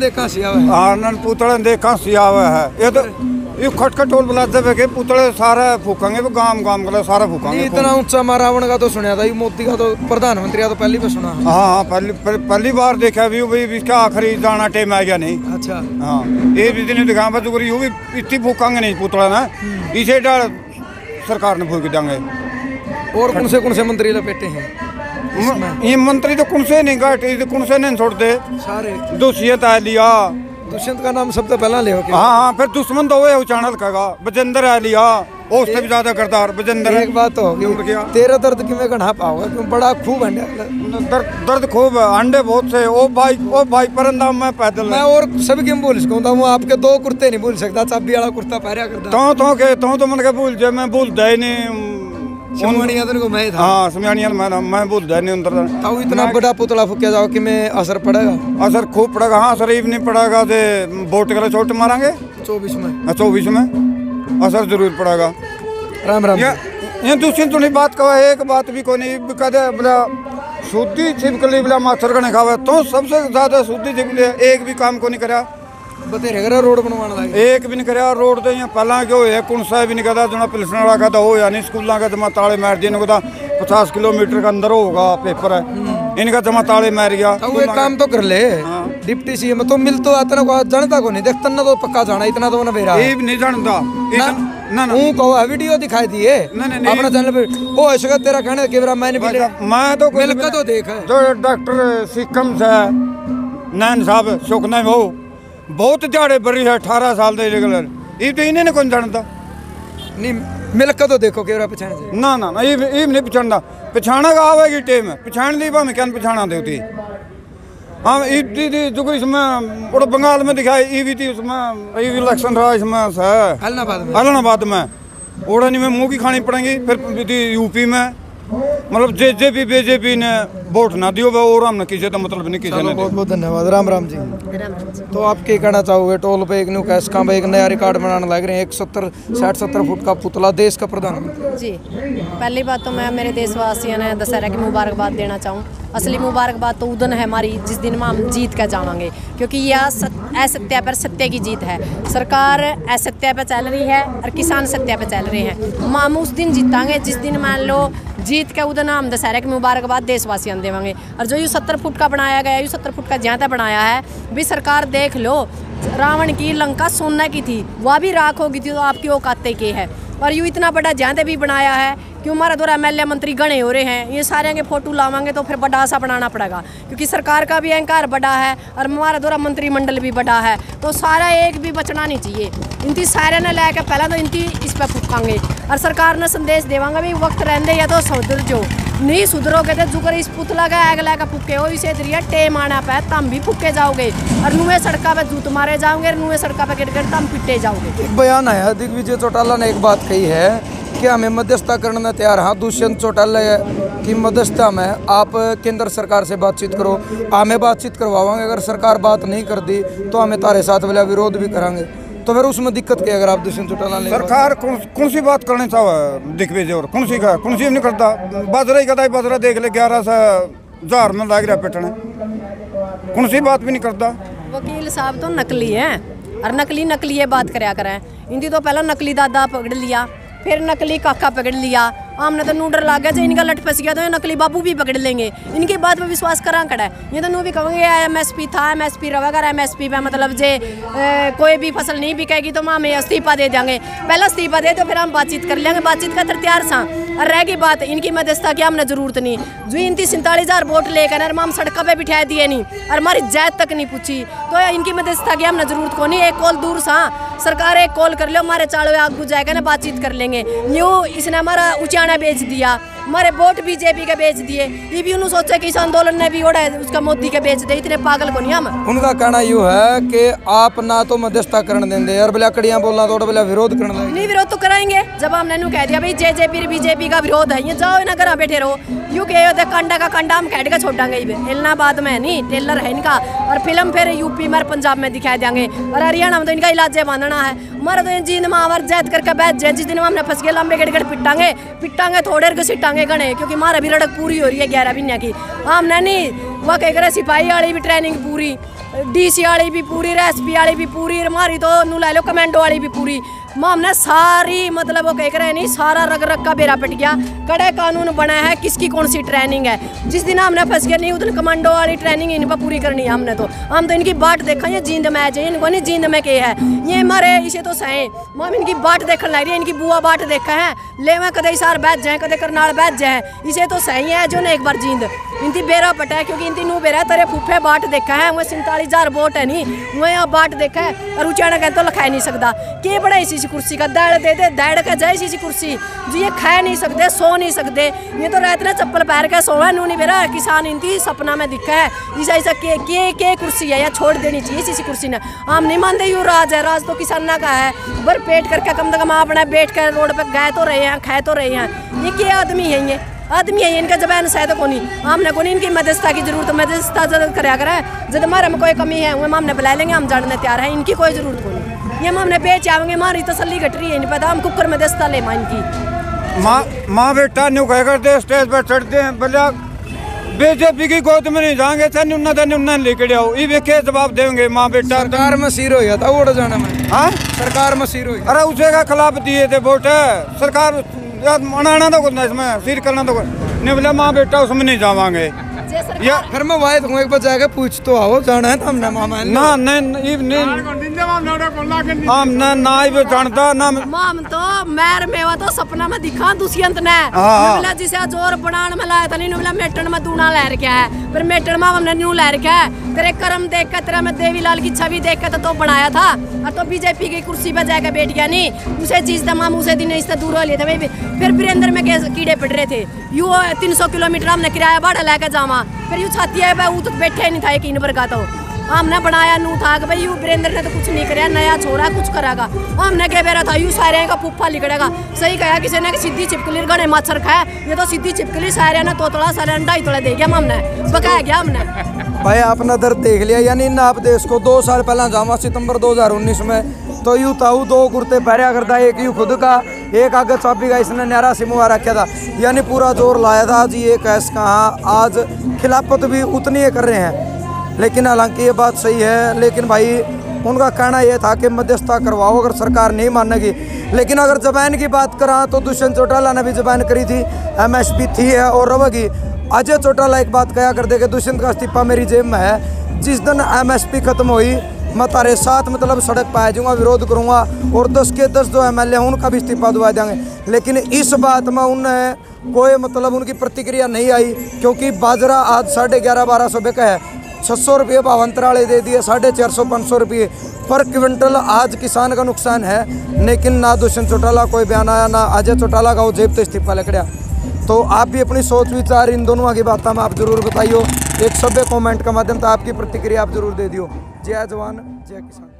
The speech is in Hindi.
देखा सियावे आवे? नन पुतलन देखा सियावे हुआ है। ये तो ये खटखट बुलाते हुए पुतले सारे फूकेंगे गाँव गाँव के सारे फूकेंगे इतना ऊँचा मारा रावण का तो सुना था मोदी का तो प्रधानमंत्री का तो पहली बार सुना हाँ हाँ पहली पहली- बार देखा भी भाई इसका आखिरी दाना टाइम आ गया नहीं अच्छा हाँ ये भी दिन दिखा यूँ भी इतनी फूकेंगे नहीं पुतला ना इसे डर सरकार ने फूक देंगे और कौन से कौन से मंत्री लपेटे हैं ये मंत्री तो कौन से नहीं तो कौन से नहीं छोड़ते सारे दोषियत लिया दुष्यंत का नाम सबसे पहला ले हो हाँ हाँ फिर दुश्मन तो वो उचानल का बजेंद्र आ लिया उससे भी ज़्यादा करदार बजेंद्र एक बात तो क्यों क्या? तेरा दर्द कि मैं घना पाऊँगा क्यों? बड़ा खूब है। दर्द दर्द खूब है अंडे बहुत से ओ भाई ओ भाई परंदा मैं पैदल मैं और सभी क्यों बोल सकता हूँ आपके दो कुर्ते नहीं बोल सकता चाबी वाला कुर्ता पहरा करता तो तो के तो तो मन के भूल जाए मैं भूल दे नहीं। शिवमणि को मैं था। हाँ समझानिया मैं मैं भूल दे नहीं अंदर ताऊ इतना बड़ा पुतला फूकिया जाओ कि मैं असर पड़ेगा? असर खूब पड़ेगा हाँ शरीफ नहीं पड़ेगा तो बोट के लिए मारेंगे। चौबीस में। चौबीस में। असर ज़रूर पड़ेगा। राम राम। ये ये दूसरी तो नहीं बात कहा एक बात भी कोई नहीं कहते बोला शुद्धि छिपकली बोला माथर का नहीं खावे तो सबसे ज़्यादा शुद्धि छिपकली एक भी काम को नहीं करा। बतेरे घर रोड बनवाने लगे एक भी नहीं करा रोड तो यहाँ पहला क्यों है कुणसा भी नहीं करता जो पिलसन वाला कहता हो यानी स्कूलों का जमा ताले मार दिए इनको पचास किलोमीटर के अंदर होगा पेपर है इनका जमा ताले मार गया ताऊ एक काम तो कर ले डिप्टी सीएम तो मिल तो आता को जनता को नहीं देखता ना तो पक्का जाना इतना तो ना बेरा नहीं जानता ना तो- ना ना कहो वीडियो दिखाई दिए। अपना चैनल पे ओ ऐसा तेरा कहने के बेरा मैंने भी मैं तो कुछ मिल के भी- तो देख जो डॉक्टर सिक्कम से नैन साहब सुखना वो बहुत दिहाड़े बड़ी है अठारह साल ਦੇ रेगुलर ये तो इन्हें कौन जानता। नहीं मिल के तो देखो के बेरा से। ना ना ना ये नहीं पछाणदा पछाणा का आवेगी टीम पछाण दी भाਵੇਂ क्या पछाणा दे हाँ ये दी दी जो कोई इसमें और बंगाल में दिखाई ये भी थी उसमें भी इलेक्शन रहा इसमें है हलनाबाद में। अलनाबाद में। ओड़ा नहीं में मुँह की खानी पड़ेंगी फिर थी यूपी में। मतलब जे जे पी बीजेपी ने वोट ना दियो वो और हमने किसी का मतलब नहीं किसी ने बहुत बहुत धन्यवाद। राम राम जी। तो आप क्या कहना चाहोगे टोल पे एक न्यू कैश का एक नया रिकॉर्ड बनाने लग रहे हैं एक सत्तर साठ सत्तर फुट का पुतला देश का प्रधानमंत्री। जी पहली बात तो मैं मेरे देशवासियों ने दशहरा की मुबारकबाद देना चाहूँ। असली मुबारकबाद तो उदन है हमारी जिस दिन में हम जीत कर जावांगे। क्योंकि यह असत्य पर सत्य की जीत है। सरकार असत्य पर चल रही है और किसान सत्य पर चल रहे हैं। हम हम उस दिन जीतांगे जिस दिन मान लो जीत के उदन हम दशहरा की मुबारकबाद देशवासियों को देवांगे। और जो यू सत्तर फुट का बनाया गया, यू सत्तर फुट का तक बनाया है, भी सरकार देख लो, रावण की लंका सोना की थी, वह भी राख होगी थी तो आपकी औकाते के है? और यूँ इतना बड़ा जहाँ भी बनाया है, क्यों हमारा दो एम एल मंत्री गणे हो रहे हैं, ये सारे के फ़ोटो लावांगे तो फिर बड़ा सा बनाना पड़ेगा, क्योंकि सरकार का भी अहंकार बड़ा है, और हमारा दो मंत्रिमंडल भी बड़ा है तो सारा एक भी बचना नहीं चाहिए। इनकी सारे ने लैके पहले तो इनकी इस पर फूकांगे। और सरकार ने संदेश देवांगे भी वक्त रहते या तो सुधर जो नहीं सुधरोगे तो जुगर इस पुतला का आग लगा फूके हो, इसे दरिया टेम आना पे, तम भी फूके जाओगे। और नुए सड़का पे जूत मारे जाओगे नुए सड़का पे गिर गिर तम पिटे जाओगे। एक बयान आया, दिग्विजय चौटाला ने एक बात कही है कि हमें मध्यस्थता करने में तैयार हाँ। दुष्यंत चौटाला की मध्यस्थता में आप केंद्र सरकार से बातचीत करो। हमें बातचीत करवावांगे, अगर सरकार बात नहीं कर दी तो हमें तारे साथ वाला विरोध भी करांगे। तो फिर उसमें दिक्कत क्या अगर आप दुष्यंत चौटाला ने सरकार कौन कौन सी बात करने चाहे दिग्विजय और कौन सी का कौन सी नहीं करता बाजरा ही कहता है बाजरा देख ले ग्यारह से हज़ार में लाग रहा पेटने कौन सी बात भी नहीं करता वकील साहब तो नकली है। और नकली नकली ये बात कराया करें इनकी तो पहला नकली दादा पकड़ लिया फिर नकली काका पकड़ लिया हमने तो नूडर ला गया, जो इनका लट फंस गया तो नकली बाबू भी पकड़ लेंगे। इनकी बात पर विश्वास करा कड़ा है। ये तो नू भी कहेंगे एम एस पी था एम एस पी रवागर एम एस पी पे मतलब जे कोई भी फ़सल नहीं बिकेगी तो हम इस्तीफा दे देंगे। पहला इस्तीफा दे तो फिर हम बातचीत कर लेंगे। बातचीत का तैयार सा। और रह गई बात, इनकी मध्यस्थता की हमने ज़रूरत नहीं। जो इनती सैंतालीस हज़ार वोट लेकर और हम सड़क पे बिठा दिए नहीं, और हमारी जायद तक नहीं पूछी तो इनकी मध्यस्थता की हमने ज़रूरत को नहीं, एक कॉल दूर सा सरकार एक कॉल कर लो, हमारे चाड़ो आग जाएगा ना, बातचीत कर लेंगे। यूँ इसने हमारा उचाना बेच दिया। हमारे वोट बीजेपी के बेच दिए। ये भी उन्होंने सोचा कि इस आंदोलन ने भी ओढ़ा उसका मोदी के बेच दे। इतने पागल को नहीं हम। उनका कहना यूँ है कि आप ना तो मध्यस्थता करने देंगे और बोले कड़ियाँ बोलना तो बोले विरोध करने नहीं विरोध तो कराएँगे। जब हमने नु कह दिया भाई जे जे पी बीजेपी का विरोध है ये जाओ ना घर बैठे रहो। यू कहे होते कंडा का कंडा हम कैट का छोड़ांगे इलाहाबाद में नहीं टेलर है इनका। और फ़िल्म फिर यूपी में पंजाब में दिखा देंगे। और हरियाणा में तो इनका इलाजे बांधना है। हमारा तो ये जींद मावर जैद करके बैठ जाए जिस दिन हमने फंस गए लंबे गड़ गड़ पिटांगे। पिटांगे थोड़े घसीटांगे गणे क्योंकि मारा भी लड़क पूरी हो रही है ग्यारह महीने की हमने नहीं वह कह करे सिपाही वाली भी ट्रेनिंग पूरी डीसी वाली भी पूरी रेसपी वाली भी पूरी हमारी तो नू ला लो कमेंडो वाली भी पूरी माँ हमने सारी मतलब वो कह रहे नहीं, सारा रग रग का बेरा पिट गया। कड़े कानून बना है, किसकी कौन सी ट्रेनिंग है? जिस दिन हमने फंस गया नहीं दिन कमांडो वाली ट्रेनिंग इन पर पूरी करनी है हमने तो। हम तो इनकी बाट देखा, ये जींद मैच है इनको नहीं जींद में के है? ये हमारे इसे तो सहे। माम, इनकी बाट देखने लग रही है, इनकी बुआ बाट देखा है। ले मैं कदे सार बैठ जाए, कदे करनाल बैठ जाए। इसे तो सही है जो ने एक बार जींद। इनती बेरा पटा है, क्योंकि इनती नू बेरा तेरे फूफे बाट देखा है वो सैंतालीस हज़ार वोट है, नहीं वो यहाँ बाट देखा है, और ऊंचाना कह तो लिखा नहीं सकता। के बड़ा इसी सी कुर्सी का दाड़ दे दे दाड़ का जाए इसी कुर्सी। जो, ये खा नहीं सकते, सो नहीं सकते। ये तो रात ने चप्पल पैर के सोवा नू नहीं बेरा किसान इनती सपना में दिखा है। ऐसा ऐसा के के के कुर्सी है, या छोड़ देनी चाहिए इसी कुर्सी ने। हम नहीं मानते यू राज है, राज तो किसाना का है। भर पेट करके कम से कम अपना बैठ कर रोड पर गए तो रहे हैं, खाए तो रहे हैं। ये क्या आदमी है ये? आदमी है इनका जबान शायद को नहीं हमने को नहीं इनकी मध्यस्थता की ज़रूरत, मध्यस्थता ज़रूरत कराया करा। है जब हमारे में कोई कमी है, वो हमने बुला लेंगे, हम जानने तैयार हैं। इनकी कोई ज़रूरत को नहीं ये हमने बेच आवेंगे हमारी तसली घट रही है नहीं पता हम कुकर मध्यस्थता ले माँ इनकी। माँ माँ बेटा न्यू कह करते स्टेज पर चढ़ते हैं बोले बीजेपी की गोद में नहीं जाएँगे तेन उन्ना तेन उन्ना लेके आओ ये वेखे जवाब देंगे माँ बेटा। सरकार में सिर हो गया था उड़ जाने में। हाँ? सरकार में सिर हो गया अरे उसे का खिलाफ दिए थे वोट सरकार यार मनाना तो कुछ नहीं इसमें सिर करना तो कुछ। नहीं बोले माँ बेटा उसमें नहीं जावांगे। या फिर मैं वायद हूँ एक बार जाके पूछ तो आओ जाना है तो हमने मामा ना। नहीं नहीं ना ना ही जानता ना माम तो मैर मेवा तो सपना में दिखा दुष्यंत ने। हाँ। बोला जिसे ज़ोर बनान में लाया था नहीं बोला मेटन में दूना लै रखा है। फिर मेटन में हमने न्यू लै रखा है। तेरे कर्म देख कर तेरा मैं देवी लाल की छवि देख कर तो, तो बनाया था। और तो बीजेपी की कुर्सी पर जाकर बैठ गया नहीं। उसे चीज़ तमाम उसे दिन इससे दूर हो लिए थे फिर वीरेंद्र में कीड़े पड़ रहे थे? यू तीन सौ किलोमीटर हमने किराया भाड़ा लेकर जावा। फिर यू छाती है तो बैठे नहीं था यकीन पर का तो। हमने बनाया नू था कि भाई यू वीरेंद्र ने तो कुछ नहीं कराया नया छोरा कुछ करेगा। हमने क्या बेरा था, यू सारे का फूफा लिखड़ेगा सही कहा, किसी ने कि सीधी चिपकली गणे मच्छर खाया ये तो सीधी चिपकली सारे ने तोतला सारे ने ढाई तोड़े दे गया हमने। बकाया गया हमने। भाई, आपने दर्द देख लिया, यानी इन आप देश को दो साल पहला जावा सितंबर 2019 में। तो यू ताऊ दो कुर्ते पहरा करता, एक यू खुद का, एक आगे चाबी का, इसने न्यारा सिमुआ रखा था। यानी पूरा ज़ोर लाया था, आज ये कैस कहाँ, आज खिलाफत भी उतनी कर रहे हैं। लेकिन हालाँकि ये बात सही है, लेकिन भाई, उनका कहना यह था कि मध्यस्थता करवाओ, अगर सरकार नहीं मानेगी। लेकिन अगर जबान की बात करा तो दुष्यंत चौटाला ने भी जबान करी थी, एमएसपी थी है और रहेगी अजय चौटाला एक बात कहा कर दे कि दुष्यंत का इस्तीफा मेरी जेब में है। जिस दिन एमएसपी खत्म हुई, मैं तारे साथ मतलब सड़क पर आ जाऊँगा, विरोध करूँगा और दस के दस जो एम एल उनका भी इस्तीफा दवा देंगे। लेकिन इस बात में उन्हें कोई मतलब उनकी प्रतिक्रिया नहीं आई, क्योंकि बाजरा आज साढ़े ग्यारह बारह सौ बिका है। छः सौ रुपये भावंतराले दे दिए, साढ़े चार सौ, पाँच सौ रुपये। पर क्विंटल आज किसान का नुकसान है, लेकिन ना दुष्यंत चौटाला, कोई बयान आया ना अजय चौटाला का वो जेब तो इस्तीफा लकड़ा तो आप भी अपनी सोच विचार इन दोनों की बात में आप ज़रूर बताइए एक सभ्य कॉमेंट के माध्यम से आपकी प्रतिक्रिया आप ज़रूर दे दियो। जय जवान, जय किसान।